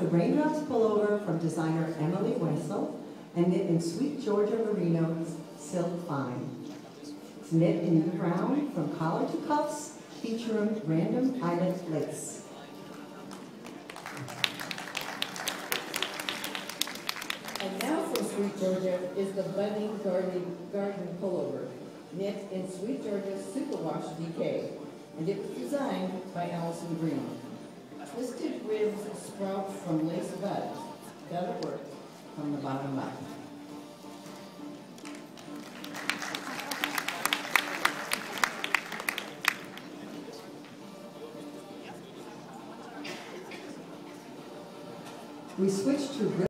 the Raindrops Pullover from designer Emily Wessel and knit in SweetGeorgia Merino Silk Fine. It's knit in brown from collar to cuffs, featuring random eyelet lace. And now from SweetGeorgia is the Budding Garden, Garden Pullover, knit in SweetGeorgia Superwash DK, and it was designed by Allison Green. Twisted sprout from lace buds, feather work from the bottom up. We switch to